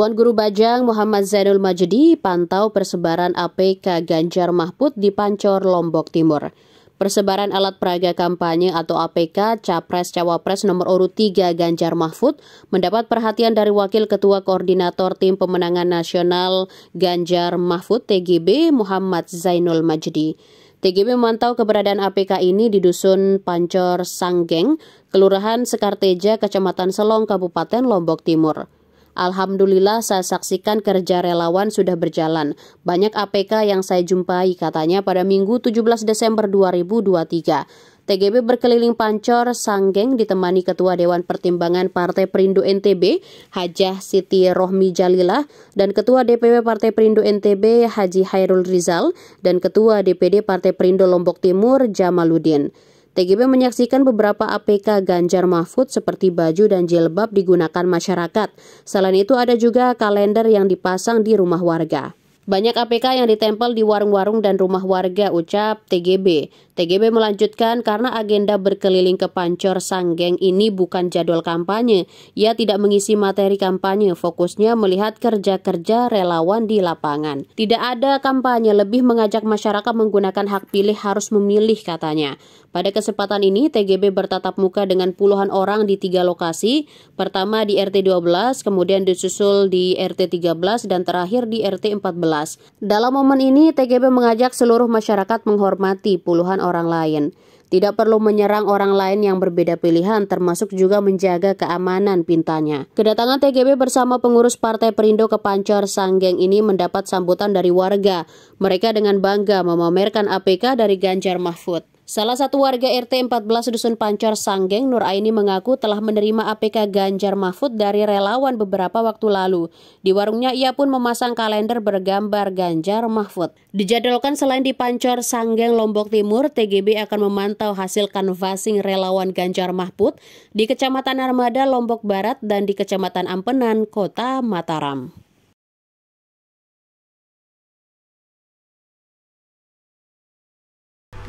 Tuan Guru Bajang Muhammad Zainul Majdi pantau persebaran APK Ganjar Mahfud di Pancor, Lombok Timur. Persebaran alat peraga kampanye atau APK Capres Cawapres nomor urut 3 Ganjar Mahfud mendapat perhatian dari Wakil Ketua Koordinator Tim Pemenangan Nasional Ganjar Mahfud TGB Muhammad Zainul Majdi. TGB memantau keberadaan APK ini di Dusun Pancor Sanggeng, Kelurahan Sekarteja, Kecamatan Selong, Kabupaten Lombok Timur. Alhamdulillah saya saksikan kerja relawan sudah berjalan. Banyak APK yang saya jumpai katanya pada Minggu 17 Desember 2023. TGB berkeliling Pancor, Sanggeng ditemani Ketua Dewan Pertimbangan Partai Perindo NTB, Hajah Siti Rohmi Jalilah, dan Ketua DPW Partai Perindo NTB, Haji Hairul Rizal, dan Ketua DPD Partai Perindo Lombok Timur, Jamaluddin. TGB menyaksikan beberapa APK Ganjar Mahfud seperti baju dan jilbab digunakan masyarakat. Selain itu ada juga kalender yang dipasang di rumah warga. Banyak APK yang ditempel di warung-warung dan rumah warga, ucap TGB. TGB melanjutkan karena agenda berkeliling ke Pancor Sanggeng ini bukan jadwal kampanye. Ia tidak mengisi materi kampanye, fokusnya melihat kerja-kerja relawan di lapangan. Tidak ada kampanye, lebih mengajak masyarakat menggunakan hak pilih harus memilih katanya. Pada kesempatan ini, TGB bertatap muka dengan puluhan orang di tiga lokasi, pertama di RT 12, kemudian disusul di RT 13, dan terakhir di RT 14. Dalam momen ini, TGB mengajak seluruh masyarakat menghormati puluhan orang lain. Tidak perlu menyerang orang lain yang berbeda pilihan, termasuk juga menjaga keamanan pintanya. Kedatangan TGB bersama pengurus Partai Perindo ke Pancor Sanggeng ini mendapat sambutan dari warga. Mereka dengan bangga memamerkan APK dari Ganjar Mahfud. Salah satu warga RT 14 Dusun Pancor Sanggeng, Nur Aini mengaku telah menerima APK Ganjar Mahfud dari relawan beberapa waktu lalu. Di warungnya ia pun memasang kalender bergambar Ganjar Mahfud. Dijadwalkan selain di Pancor Sanggeng Lombok Timur, TGB akan memantau hasil canvassing relawan Ganjar Mahfud di Kecamatan Armada Lombok Barat dan di Kecamatan Ampenan, Kota Mataram.